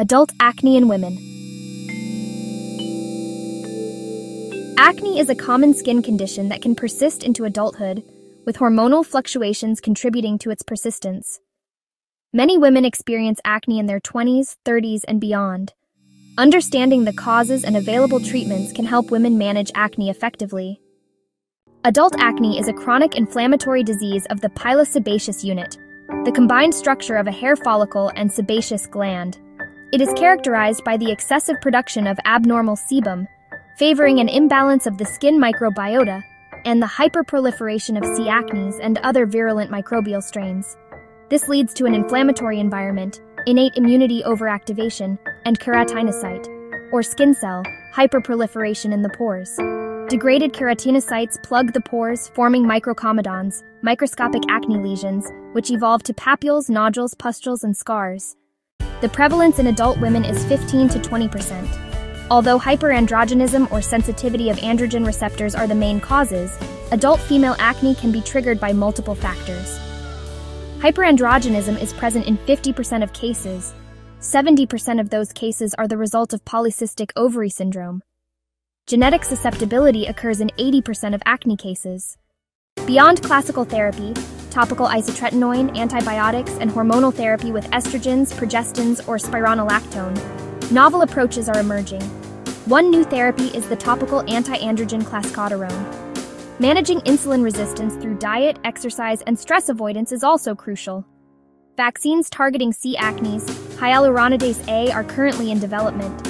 Adult acne in women. Acne is a common skin condition that can persist into adulthood, with hormonal fluctuations contributing to its persistence. Many women experience acne in their 20s, 30s, and beyond. Understanding the causes and available treatments can help women manage acne effectively. Adult acne is a chronic inflammatory disease of the pilosebaceous unit, the combined structure of a hair follicle and sebaceous gland. It is characterized by the excessive production of abnormal sebum, favoring an imbalance of the skin microbiota and the hyperproliferation of C. acnes and other virulent microbial strains. This leads to an inflammatory environment, innate immunity overactivation, and keratinocyte, or skin cell, hyperproliferation in the pores. Degraded keratinocytes plug the pores, forming microcomedones, microscopic acne lesions, which evolve to papules, nodules, pustules, and scars. The prevalence in adult women is 15 to 20 percent. Although hyperandrogenism or sensitivity of androgen receptors are the main causes, adult female acne can be triggered by multiple factors. Hyperandrogenism is present in 50% of cases. 70% of those cases are the result of polycystic ovary syndrome. Genetic susceptibility occurs in 80% of acne cases. Beyond classical therapy, topical isotretinoin, antibiotics, and hormonal therapy with estrogens, progestins, or spironolactone, novel approaches are emerging. One new therapy is the topical anti-androgen clascoterone. Managing insulin resistance through diet, exercise, and stress avoidance is also crucial. Vaccines targeting C. acnes, hyaluronidase A, are currently in development,